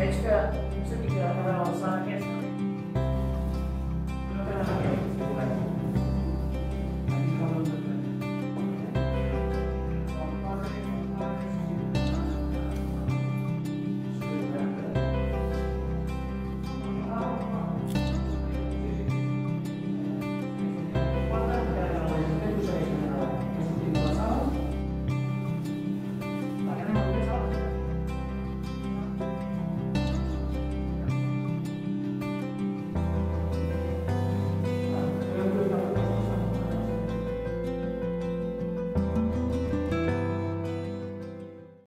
extra, extra